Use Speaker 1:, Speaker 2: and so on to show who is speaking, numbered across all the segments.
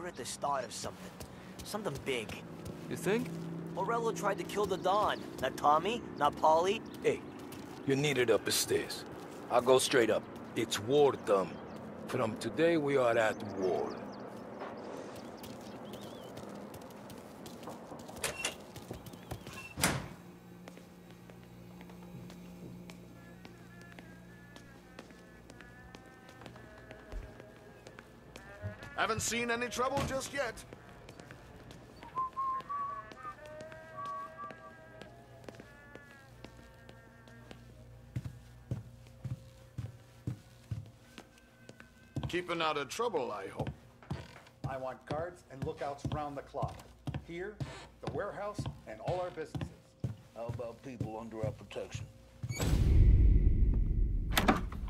Speaker 1: we're at the start of something. Something big.
Speaker 2: You think?
Speaker 1: Morello tried to kill the Don. Not Tommy, not Paulie.
Speaker 3: Hey, you're needed up the stairs. I'll go straight up. It's war, dumb. From today, we are at war.
Speaker 4: Haven't seen any trouble just yet. Keeping out of trouble, I hope.
Speaker 5: I want guards and lookouts round the clock. Here, the warehouse, and all our businesses.
Speaker 6: How about people under our protection?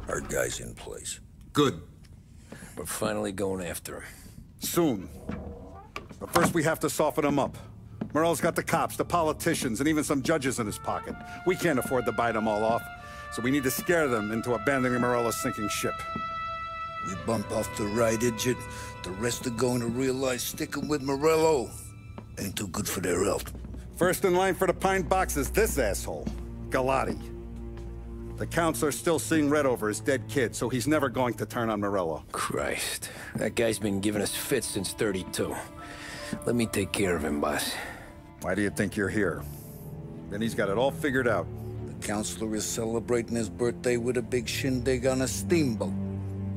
Speaker 6: Our guy's in place.
Speaker 7: Good.
Speaker 3: We're finally going after him.
Speaker 7: Soon. But first we have to soften him up. Morello's got the cops, the politicians, and even some judges in his pocket. We can't afford to bite them all off, so we need to scare them into abandoning Morello's sinking ship.
Speaker 6: We bump off the right idiot, the rest are going to realize sticking with Morello ain't too good for their health.
Speaker 7: First in line for the pine box is this asshole, Galati. The counselor's still seeing red over his dead kid, so he's never going to turn on Morello.
Speaker 3: Christ. That guy's been giving us fits since 32. Let me take care of him, boss.
Speaker 7: Why do you think you're here? Then he's got it all figured out.
Speaker 6: The counselor is celebrating his birthday with a big shindig on a steamboat.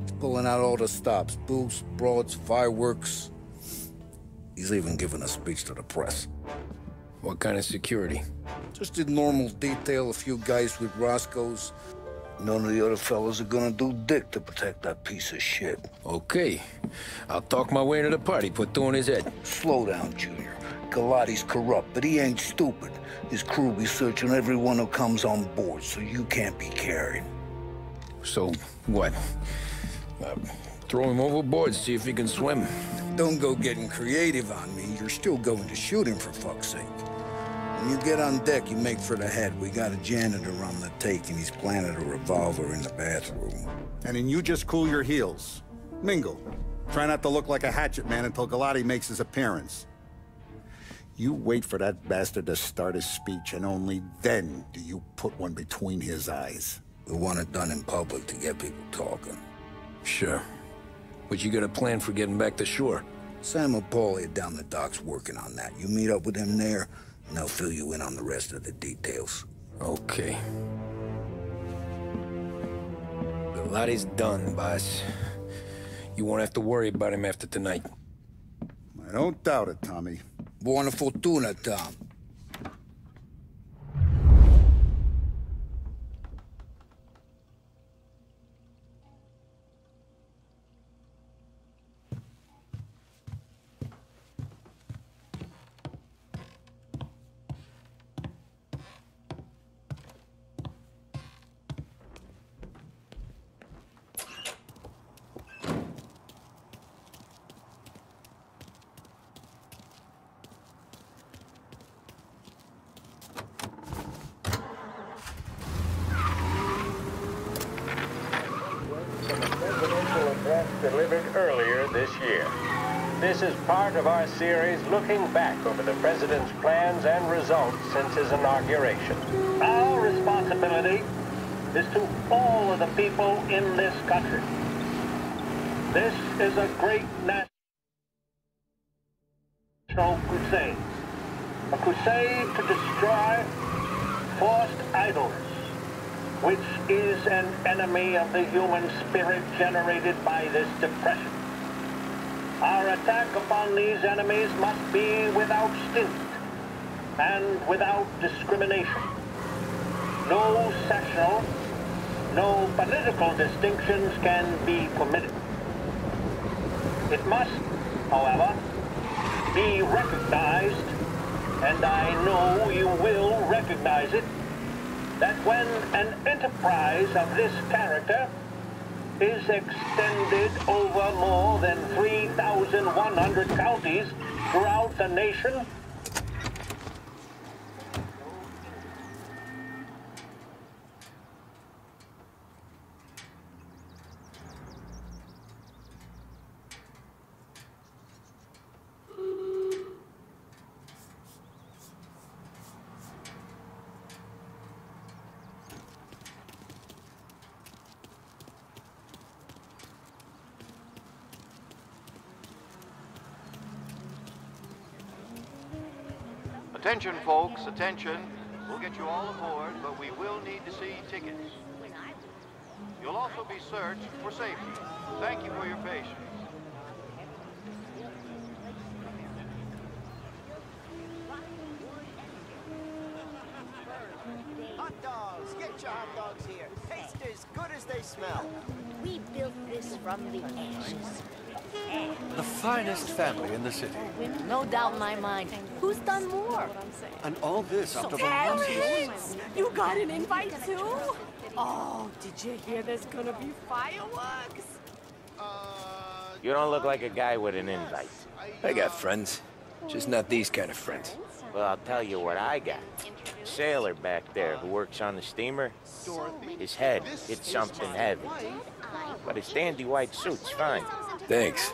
Speaker 6: He's pulling out all the stops, booths, broads, fireworks. He's even giving a speech to the press.
Speaker 3: What kind of security?
Speaker 6: Just a normal detail, a few guys with Roscoe's. None of the other fellas are gonna do dick to protect that piece of shit.
Speaker 3: Okay. I'll talk my way into the party, put two in his head.
Speaker 6: Slow down, Junior. Galati's corrupt, but he ain't stupid. His crew be searching everyone who comes on board, so you can't be carried.
Speaker 3: So, what? Uh, throw him overboard, see if he can swim.
Speaker 6: Don't go getting creative on me. You're still going to shoot him, for fuck's sake. When you get on deck, you make for the head. We got a janitor on the take, and he's planted a revolver in the bathroom.
Speaker 7: And then you just cool your heels. Mingle. Try not to look like a hatchet man until Galati makes his appearance. You wait for that bastard to start his speech, and only then do you put one between his eyes.
Speaker 6: We want it done in public to get people talking.
Speaker 3: Sure. But you got a plan for getting back to shore?
Speaker 6: Sam and Paulie are down the docks working on that. You meet up with them there, and they'll fill you in on the rest of the details.
Speaker 3: Okay. Galati's done, boss. You won't have to worry about him after tonight.
Speaker 7: I don't doubt it, Tommy.
Speaker 6: Buona fortuna, Tom.
Speaker 8: Earlier this year. This is part of our series looking back over the president's plans and results since his inauguration. Our responsibility is to all of the people in this country. This is a great national crusade. A crusade to destroy forced idleness, which is an enemy of the human spirit generated by this depression. Our attack upon these enemies must be without stint and without discrimination. No sectional, no political distinctions can be permitted. It must, however, be recognized, and I know you will recognize it, that when an enterprise of this character is extended over more than 3,100 counties throughout the nation,
Speaker 2: Attention, folks, attention. We'll get you all aboard, but we will need to see tickets. You'll also be searched for safety. Thank you for your patience.
Speaker 9: Hot dogs! Get your hot dogs here. Taste as good as they smell.
Speaker 10: We built this from the ashes.
Speaker 11: The finest family in the city.
Speaker 10: No doubt in my mind. Who's done more?
Speaker 11: And all this after the
Speaker 12: Terrence! You got an invite too? Oh, did you hear there's gonna be fireworks?
Speaker 13: You don't look like a guy with an invite.
Speaker 3: I got friends. Just not these kind of friends.
Speaker 13: Well, I'll tell you what I got. Sailor back there who works on the steamer. His head hit something heavy. But his dandy white suit's fine.
Speaker 3: Thanks.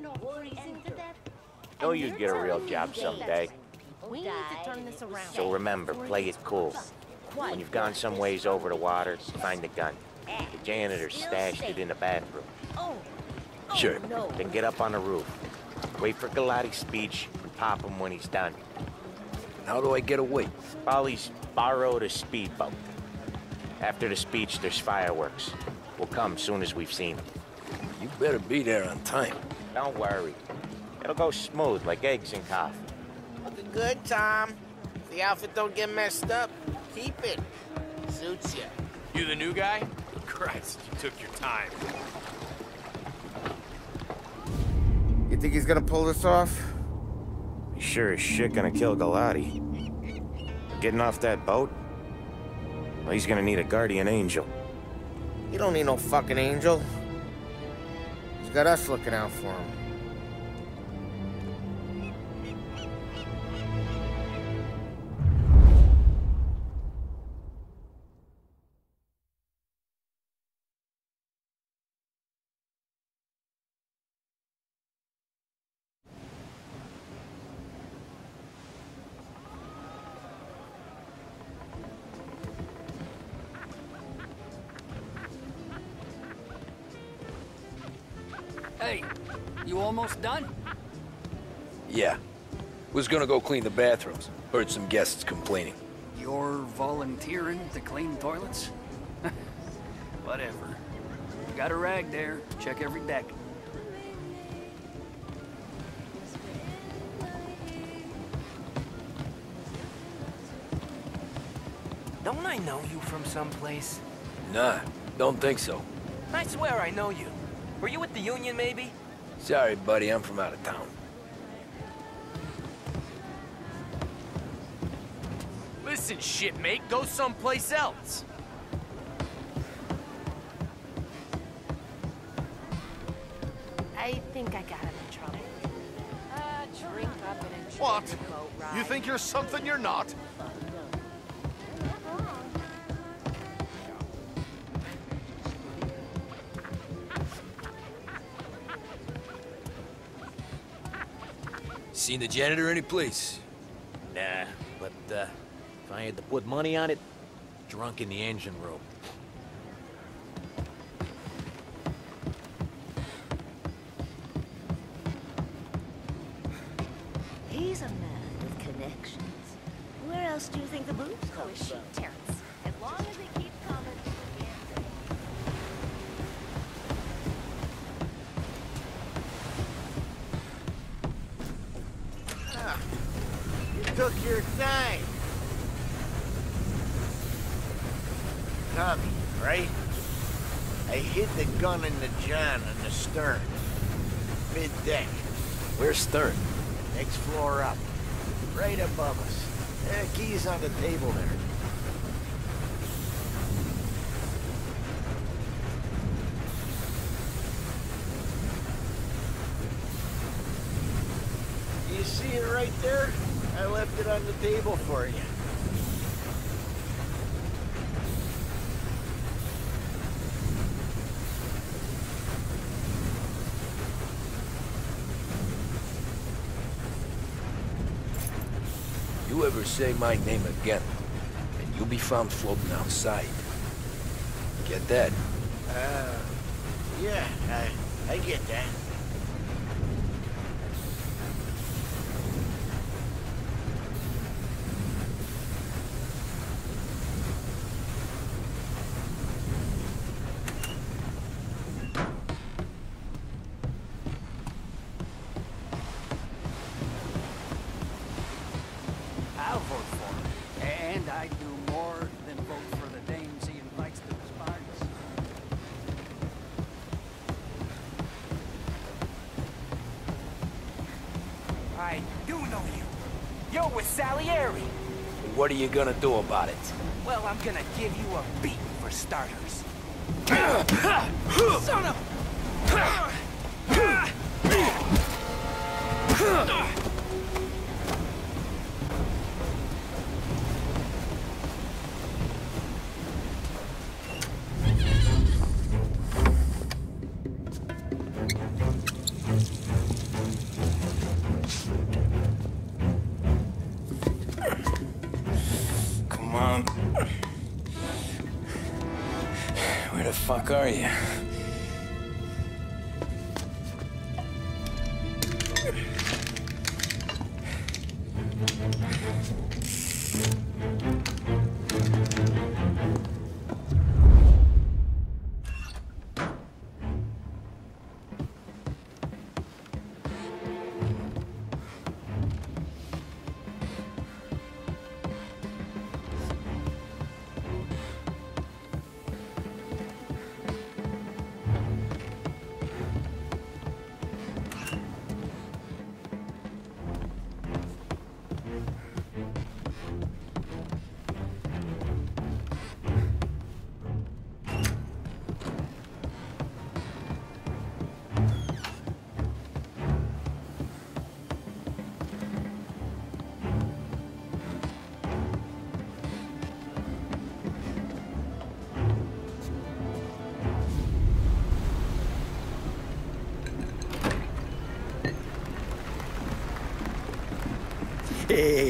Speaker 10: know, freezing to death.
Speaker 13: Know you'd get a real job someday.
Speaker 10: We need to turn this around.
Speaker 13: So remember, play it cool. When you've gone some ways over the water, find the gun. Eh, the janitor stashed it in the bathroom.
Speaker 10: Oh,
Speaker 3: oh
Speaker 10: Sure.
Speaker 13: Then get up on the roof. Wait for Galati's speech and pop him when he's done.
Speaker 3: How do I get away?
Speaker 13: Paulie's borrowed a speedboat. After the speech, there's fireworks. We'll come soon as we've seen them.
Speaker 3: You better be there on time.
Speaker 13: Don't worry. It'll go smooth like eggs and coffee.
Speaker 14: Looking good, Tom. If the outfit don't get messed up, keep it. Suits you.
Speaker 15: You the new guy? Christ, you took your time.
Speaker 14: You think he's gonna pull this off?
Speaker 13: He's sure as shit gonna kill Galati. Getting off that boat? Well, he's gonna need a guardian angel.
Speaker 14: You don't need no fucking angel. He's got us looking out for him.
Speaker 16: Hey, you almost done?
Speaker 3: Yeah. Was gonna go clean the bathrooms. Heard some guests complaining.
Speaker 16: You're volunteering to clean toilets? Whatever. Got a rag there. Check every deck.
Speaker 1: Don't I know you from someplace?
Speaker 3: Nah, don't think so.
Speaker 1: I swear I know you. Were you with the Union, maybe?
Speaker 3: Sorry, buddy, I'm from out of town.
Speaker 15: Listen, shipmate, go someplace else.
Speaker 10: I think I got him in trouble. Uh, drink up and enjoy
Speaker 4: What?
Speaker 10: the boat ride.
Speaker 4: You think you're something you're not?
Speaker 3: Seen the janitor any place?
Speaker 17: Nah, but uh, if I had to put money on it, drunk in the engine room.
Speaker 10: He's a man with connections. Where else do you think the booze comes from?
Speaker 14: John on the stern. Mid-deck.
Speaker 17: Where's Stern?
Speaker 14: Next floor up. Right above us. Eh, keys on the table there. You see it right there? I left it on the table for you.
Speaker 3: You ever say my name again, and you'll be found floating outside. Get that?
Speaker 14: Uh, yeah, I, I get that.
Speaker 15: You. You're with Salieri.
Speaker 3: What are you gonna do about it?
Speaker 15: Well, I'm gonna give you a beat for starters. Son of...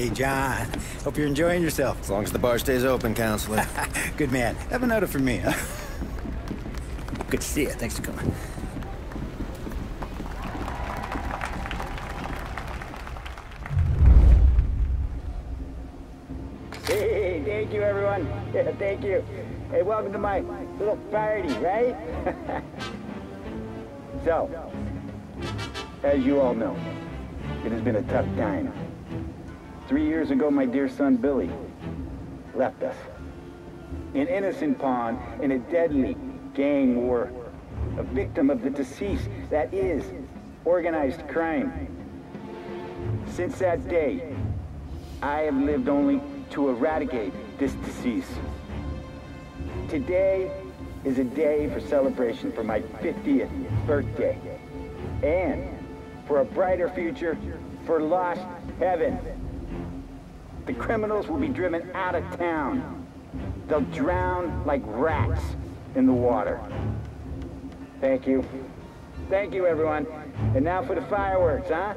Speaker 18: Hey, John. Hope you're enjoying yourself. As long as the bar stays open, counselor. Good man. Have a another for me, huh? Good to see you. Thanks for coming.
Speaker 19: Hey, thank you, everyone. Yeah, thank you. Hey, welcome to my little party, right? so, as you all know, it has been a tough time. Three years ago, my dear son Billy left us. An innocent pawn in a deadly gang war. A victim of the deceased that is organized crime. Since that day, I have lived only to eradicate this disease. Today is a day for celebration for my 50th birthday. And for a brighter future for Lost Heaven. The criminals will be driven out of town. They'll drown like rats in the water. Thank you. Thank you, everyone. And now for the fireworks, huh?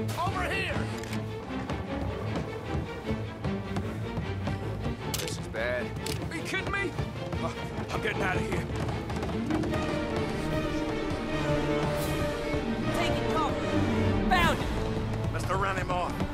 Speaker 20: Over here!
Speaker 4: This is bad. Are you kidding me? Uh, I'm getting out of here.
Speaker 15: Taking cover! Found it!
Speaker 4: Must have run him off.